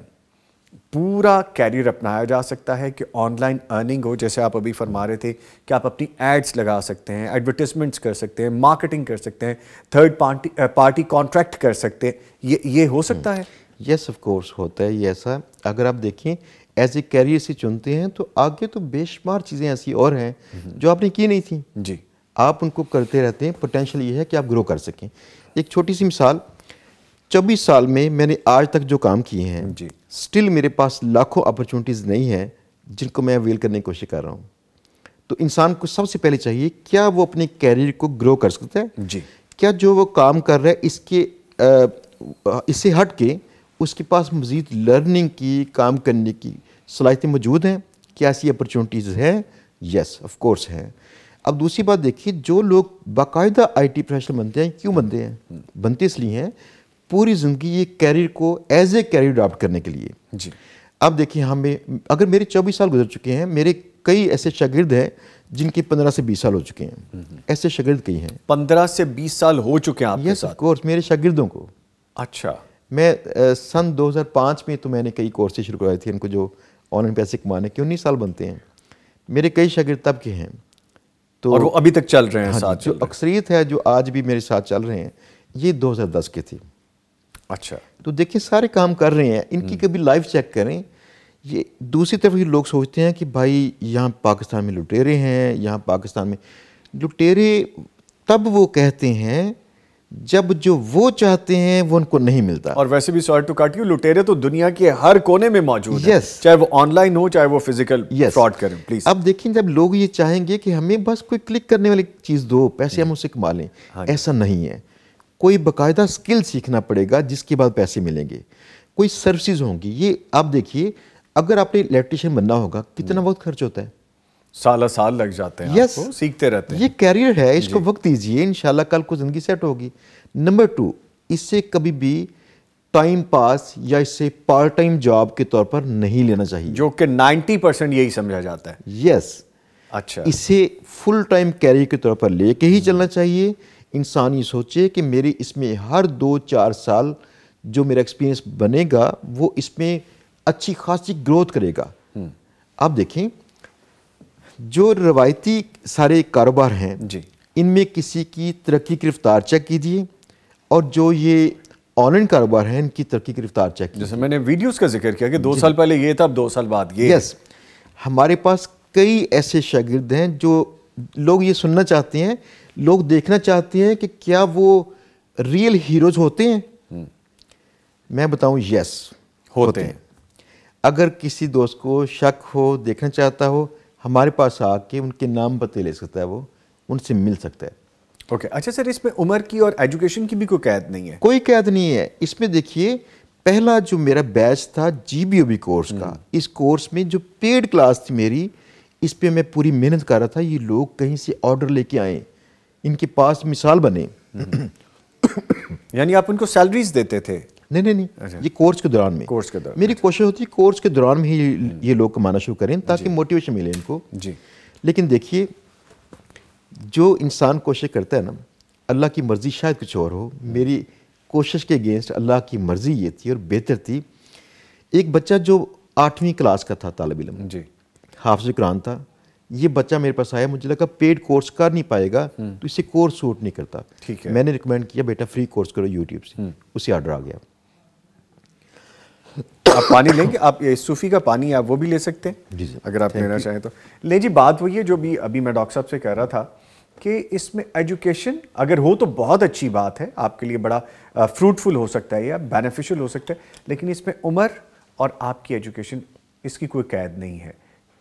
पूरा कैरियर अपनाया जा सकता है कि ऑनलाइन अर्निंग हो जैसे आप अभी फरमा रहे थे कि आप अपनी एड्स लगा सकते हैं एडवर्टिजमेंट्स कर सकते हैं मार्केटिंग कर सकते हैं थर्ड पार्टी पार्टी कॉन्ट्रैक्ट कर सकते हैं। ये ये हो सकता है? यस ऑफ़ कोर्स होता है ये ऐसा अगर आप देखें एज ए कैरियर से चुनते हैं तो आगे तो बेशुमार चीज़ें ऐसी और हैं जो आपने की नहीं थी। जी। आप उनको करते रहते हैं पोटेंशियल ये है कि आप ग्रो कर सकें। एक छोटी सी मिसाल चौबीस साल में मैंने आज तक जो काम किए हैं जी। स्टिल मेरे पास लाखों अपॉर्चुनिटीज़ नहीं है जिनको मैं अवेल करने की कोशिश कर रहा हूँ। तो इंसान को सबसे पहले चाहिए क्या वो अपने कैरियर को ग्रो कर सकता है? जी। क्या जो वो काम कर रहा है इसके इससे हट के उसके पास मज़ीद लर्निंग की काम करने की सलाहियतें मौजूद हैं? क्या ऐसी अपॉर्चुनिटीज़ हैं? यस ऑफ़ कोर्स हैं। अब दूसरी बात देखिए जो लोग बाकायदा आईटी प्रोफेशनल बनते हैं क्यों बनते हैं? बनते इसलिए हैं पूरी ज़िंदगी ये कैरियर को एज ए कैरियर अडॉप्ट करने के लिए। जी। अब देखिए हमें अगर मेरे चौबीस साल गुजर चुके हैं मेरे कई ऐसे शागिर्द हैं जिनके पंद्रह से बीस साल हो चुके हैं। ऐसे शागिर्द कई हैं। पंद्रह से बीस साल हो चुके हैं आपके साथ? कोर्स मेरे शागिर्दों को। अच्छा। मैं आ, सन 2005 में तो मैंने कई कोर्सेज शुरू करवाए थे इनको जो ऑनलाइन पैसे कमाने के उन्नीस साल बनते हैं। मेरे कई शागिर्द तब के हैं। तो और वो अभी तक चल रहे हैं हाँ, साथ जो अक्सरियत है जो आज भी मेरे साथ चल रहे हैं ये 2010 के थे। अच्छा। तो देखिए सारे काम कर रहे हैं इनकी हम्म। कभी लाइफ चेक करें ये दूसरी तरफ़ ये लोग सोचते हैं कि भाई यहाँ पाकिस्तान में लुटेरे हैं यहाँ पाकिस्तान में लुटेरे तब वो कहते हैं जब जो वो चाहते हैं वो उनको नहीं मिलता। और वैसे भी सॉरी टू काट यू लुटेरे तो दुनिया के हर कोने में मौजूद yes. है चाहे वो ऑनलाइन हो चाहे वो फ़िज़िकल yes. फ्रॉड करें प्लीज़ अब देखिए जब लोग ये चाहेंगे कि हमें बस कोई क्लिक करने वाली चीज़ दो पैसे हम उससे कमा लें हाँ ऐसा नहीं है। कोई बाकायदा स्किल सीखना पड़ेगा जिसके बाद पैसे मिलेंगे। कोई सर्विसेज़ होंगी। ये आप देखिए अगर आपने इलेक्ट्रिशियन बनना होगा कितना वक्त खर्च होता है। साल साल लग जाते हैं yes, सीखते रहते हैं। ये कैरियर है इसको वक्त दीजिए इंशाल्लाह कल को ज़िंदगी सेट होगी। नंबर टू इससे कभी भी टाइम पास या इससे पार्ट टाइम जॉब के तौर पर नहीं लेना चाहिए। जो कि 90 परसेंट यही समझा जाता है। यस yes, अच्छा। इसे फुल टाइम कैरियर के तौर पर लेके ही चलना चाहिए। इंसान ये सोचे कि मेरी इसमें हर दो चार साल जो मेरा एक्सपीरियंस बनेगा वो इसमें अच्छी खासी ग्रोथ करेगा। हम्म। आप देखें जो रवायती सारे कारोबार हैं जी। इनमें किसी की तरक्की की रफ्तार चेक कीजिए और जो ये ऑनलाइन कारोबार हैं इनकी तरक्की की रफ्तार चेक जैसे मैंने वीडियोस का ज़िक्र किया कि दो साल पहले ये था अब दो साल बाद ये। यस हमारे पास कई ऐसे शागिर्द हैं जो लोग ये सुनना चाहते हैं लोग देखना चाहते हैं कि क्या वो रियल हीरोज होते हैं? हम्म। मैं बताऊँ यस होते, होते हैं। अगर किसी दोस्त को शक हो देखना चाहता हो हमारे पास आके उनके नाम पते ले सकता है वो उनसे मिल सकता है। Okay okay. अच्छा सर इसमें उम्र की और एजुकेशन की भी कोई कैद नहीं है? कोई कैद नहीं है। इसमें देखिए पहला जो मेरा बैच था जीबीओबी कोर्स का इस कोर्स में जो पेड क्लास थी मेरी इस पर मैं पूरी मेहनत कर रहा था ये लोग कहीं से ऑर्डर लेके आए। इनके पास मिसाल बने। यानी आप उनको सैलरीज देते थे। नहीं नहीं नहीं। अच्छा। ये कोर्स के दौरान में। कोर्स के दौरान। मेरी कोशिश होती है कोर्स के दौरान में ही ये लोग कमाना शुरू करें ताकि मोटिवेशन मिले इनको। जी। लेकिन देखिए जो इंसान कोशिश करता है ना अल्लाह की मर्ज़ी शायद कुछ और हो। मेरी कोशिश के अगेंस्ट अल्लाह की मर्ज़ी ये थी और बेहतर थी। एक बच्चा जो आठवीं क्लास का था तालब इलम। जी। हाफज कुरान था। ये बच्चा मेरे पास आया मुझे लगा पेड कोर्स कर नहीं पाएगा तो इसे कोर्स सूट नहीं करता। ठीक है। मैंने रिकमेंड किया बेटा फ्री कोर्स करो यूट्यूब से। उसे ऑर्डर आ गया। आप पानी लेंगे? आप ये सूफी का पानी आप वो भी ले सकते हैं? जी, जी। अगर आप लेना चाहें तो। ले जी बात वही है जो भी अभी मैं डॉक्टर साहब से कह रहा था कि इसमें एजुकेशन अगर हो तो बहुत अच्छी बात है। आपके लिए बड़ा फ्रूटफुल हो सकता है या बेनिफिशियल हो सकता है। लेकिन इसमें उम्र और आपकी एजुकेशन इसकी कोई कैद नहीं है।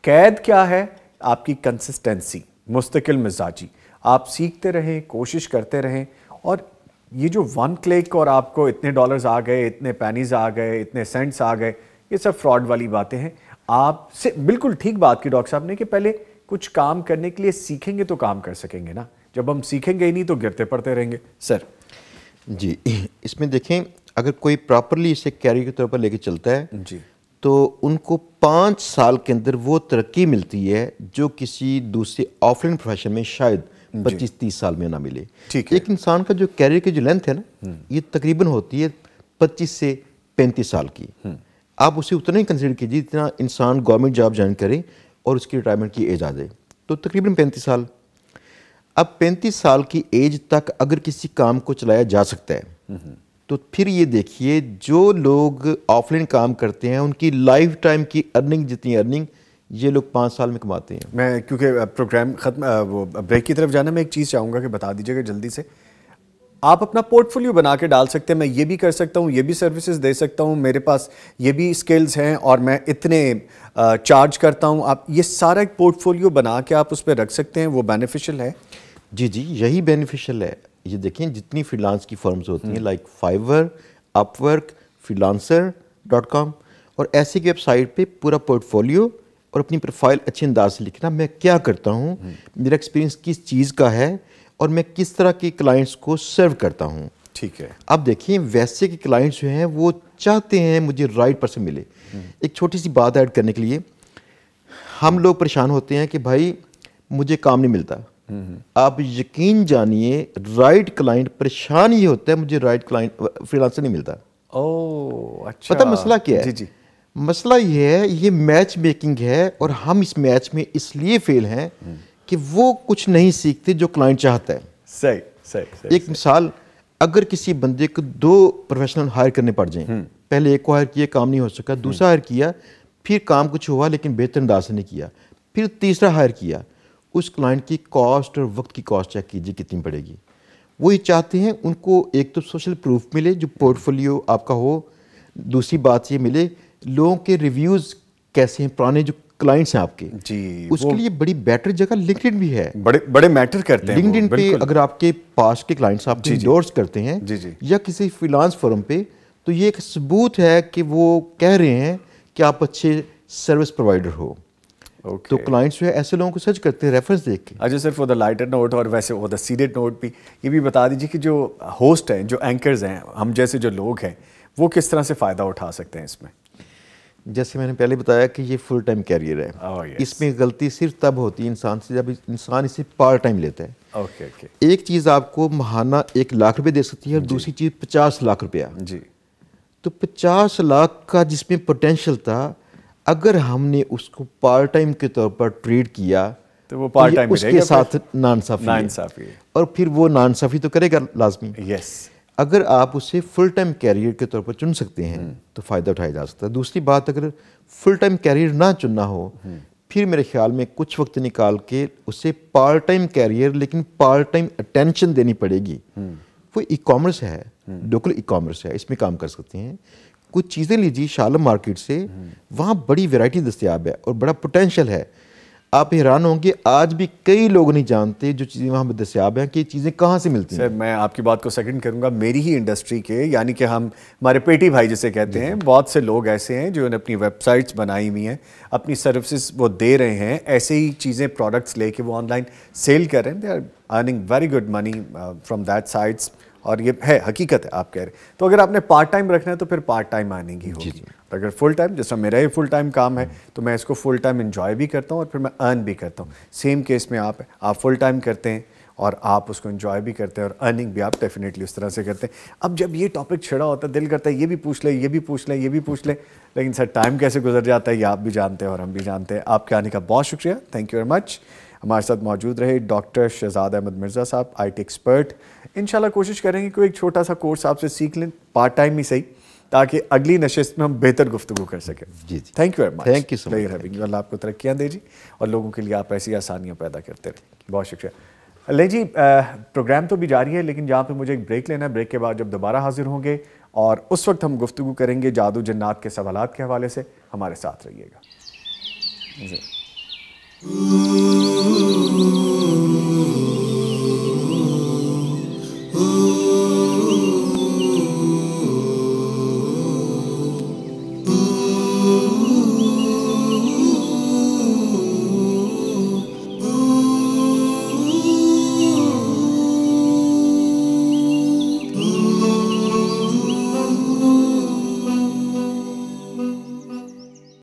कैद क्या है? आपकी कंसिस्टेंसी मुस्तकिल मिजाजी। आप सीखते रहें कोशिश करते रहें और ये जो वन क्लिक और आपको इतने डॉलर्स आ गए इतने पैनीज आ गए इतने सेंट्स आ गए ये सब फ्रॉड वाली बातें हैं। आप से बिल्कुल ठीक बात की डॉक्टर साहब ने कि पहले कुछ काम करने के लिए सीखेंगे तो काम कर सकेंगे ना। जब हम सीखेंगे ही नहीं तो गिरते पड़ते रहेंगे। सर। जी इसमें देखें अगर कोई प्रॉपरली इसे कैरियर के तौर पर लेके चलता है जी। तो उनको पाँच साल के अंदर वो तरक्की मिलती है जो किसी दूसरे ऑफलाइन प्रोफेशन में शायद पच्चीस तीस साल में ना मिले। ठीक एक इंसान का जो कैरियर की जो लेंथ है ना ये तकरीबन होती है पच्चीस से पैंतीस साल की। आप उसे उतना ही कंसिडर कीजिए जितना इंसान गवर्नमेंट जॉब ज्वाइन करे और उसकी रिटायरमेंट की एज आ जाए। तो तकरीबन पैंतीस साल। अब पैंतीस साल की एज तक अगर किसी काम को चलाया जा सकता है तो फिर ये देखिए जो लोग ऑफलाइन काम करते हैं उनकी लाइफ टाइम की अर्निंग जितनी अर्निंग ये लोग पाँच साल में कमाते हैं। मैं क्योंकि प्रोग्राम खत्म वो ब्रेक की तरफ़ जाना मैं एक चीज़ चाहूँगा कि बता दीजिएगा जल्दी से। आप अपना पोर्टफोलियो बना के डाल सकते हैं मैं ये भी कर सकता हूँ ये भी सर्विसेज़ दे सकता हूँ मेरे पास ये भी स्किल्स हैं और मैं इतने चार्ज करता हूँ। आप ये सारा एक पोर्टफोलियो बना के आप उस पर रख सकते हैं वो बेनिफिशियल है। जी जी यही बेनिफिशियल है। ये देखें जितनी फ्रीलांस की फर्म्स होती हैं like Fiverr Upwork freelancer dot com और ऐसी की वेबसाइट पे पूरा पोर्टफोलियो और अपनी प्रोफ़ाइल अच्छे अंदाज से लिखना मैं क्या करता हूँ मेरा एक्सपीरियंस किस चीज़ का है और मैं किस तरह के क्लाइंट्स को सर्व करता हूँ। ठीक है। अब देखिए वैसे के क्लाइंट्स जो हैं वो चाहते हैं मुझे राइट पर्सन मिले। एक छोटी सी बात ऐड करने के लिए हम लोग परेशान होते हैं कि भाई मुझे काम नहीं मिलता। आप यकीन जानिए राइट क्लाइंट परेशान ये होता है मुझे राइट क्लाइंट फ्रीलांसर नहीं मिलता। ओह अच्छा। पता मसला क्या है? जी जी। मसला ये है ये मैच मेकिंग है और हम इस मैच में इसलिए फेल हैं कि वो कुछ नहीं सीखते जो क्लाइंट चाहता है। सही सही सही एक सही, मिसाल अगर किसी बंदे को दो प्रोफेशनल हायर करने पड़ जाएँ पहले एक को हायर किया काम नहीं हो सका दूसरा हायर किया फिर काम कुछ हुआ लेकिन बेहतर अंदाज से नहीं किया फिर तीसरा हायर किया उस क्लाइंट की कॉस्ट और वक्त की कॉस्ट चेक कीजिए कितनी पड़ेगी। वो ये चाहते हैं उनको एक तो सोशल प्रूफ मिले जो पोर्टफोलियो आपका हो। दूसरी बात ये मिले लोगों के रिव्यूज़ कैसे हैं पुराने जो क्लाइंट्स हैं आपके। जी, उसके लिए बड़ी बेटर जगह लिंक्डइन भी है। बड़े बड़े मैटर करते हैं लिंक्डइन पे अगर आपके पास के क्लाइंट्स आपको इंडोर्स करते हैं जी, जी। या किसी फ्रीलांस फर्म पे तो ये एक सबूत है कि वो कह रहे हैं कि आप अच्छे सर्विस प्रोवाइडर हो। ओके तो क्लाइंट्स जो है ऐसे लोगों को सर्च करते हैं रेफरेंस देख के। अच्छा sir for the lighter note और वैसे फॉर द सीडेड नोट भी। ये भी बता दीजिए कि जो होस्ट हैं जो एंकर्स हैं हम जैसे जो लोग हैं वो किस तरह से फ़ायदा उठा सकते हैं इसमें? जैसे मैंने पहले बताया कि ये फुल टाइम कैरियर है। Oh, yes. इसमें गलती सिर्फ़ तब होती है इंसान से जब इंसान इसे पार्ट टाइम लेता है। ओके ओके एक चीज़ आपको महाना एक लाख रुपये दे सकती है और दूसरी चीज़ पचास लाख रुपया। जी। तो पचास लाख का जिसमें पोटेंशियल था अगर हमने उसको पार्ट टाइम के तौर पर ट्रीट किया तो वो ये time ही उसके साथ नानसाफी। नाइंसाफ़ी है। और फिर वो नानसाफी तो करेगा लाजमी। यस अगर आप उसे फुल टाइम कैरियर के तौर पर चुन सकते हैं तो फ़ायदा उठाया जा सकता है। दूसरी बात अगर फुल टाइम कैरियर ना चुनना हो फिर मेरे ख्याल में कुछ वक्त निकाल के उसे पार्ट टाइम कैरियर लेकिन पार्ट टाइम अटेंशन देनी पड़ेगी। वो ई कॉमर्स है लोकल ई कॉमर्स है इसमें काम कर सकते हैं। कुछ चीज़ें लीजिए शालम मार्केट से वहाँ बड़ी वैरायटी दस्तियाब है और बड़ा पोटेंशियल है। आप हैरान होंगे आज भी कई लोग नहीं जानते जो चीज़ें वहाँ पर दस्याब हैं कि चीज़ें कहाँ से मिलती हैं। सर मैं आपकी बात को सेकंड करूँगा। मेरी ही इंडस्ट्री के यानी कि हम हमारे पेटी भाई जिसे कहते हैं बहुत से लोग ऐसे हैं जो अपनी वेबसाइट्स बनाई हुई हैं अपनी सर्विसेज़ वो दे रहे हैं ऐसे ही चीज़ें प्रोडक्ट्स लेके वो ऑनलाइन सेल कर रहे हैं। They are earning very good money from that sides और ये है हकीकत है आप कह रहे हैं। तो अगर आपने पार्ट टाइम रखना है तो फिर पार्ट टाइम आनेगी होगी। तो अगर फुल टाइम जैसा मेरा ही फुल टाइम काम है तो मैं इसको फुल टाइम इन्जॉय भी करता हूँ और फिर मैं अर्न भी करता हूँ। सेम केस में आप आप फुल टाइम करते हैं और आप उसको इन्जॉय भी करते हैं और अर्निंग भी आप डेफिनेटली उस तरह से करते हैं। अब जब ये टॉपिक छिड़ा होता है दिल करता है ये भी पूछ ले ये भी पूछ ले ये भी पूछ ले लेकिन सर टाइम कैसे गुजर जाता है ये आप भी जानते हैं और हम भी जानते हैं। आपके आने का बहुत शुक्रिया। थैंक यू वेरी मच हमारे साथ मौजूद रहे डॉक्टर शहजाद अहमद मिर्ज़ा साहब आईटी एक्सपर्ट इन कोशिश करेंगे कोई एक छोटा सा कोर्स आपसे सीख लें पार्ट टाइम ही सही ताकि अगली नशस्त में हम बेहतर गुफ्तु कर सकें। जी जी। Thank you very much thank you so much Allah आपको तरक्याँ दे जी और लोगों के लिए आप ऐसी आसानियाँ पैदा करते रहे। बहुत शुक्रिया। ले जी प्रोग्राम तो भी जारी है लेकिन जहाँ पे मुझे एक ब्रेक लेना है ब्रेक के बाद जब दोबारा हाजिर होंगे और उस वक्त हम गुफ्तु करेंगे जादू जन्नात के सवाल के हवाले से। हमारे साथ रहिएगा। जी। Ooh.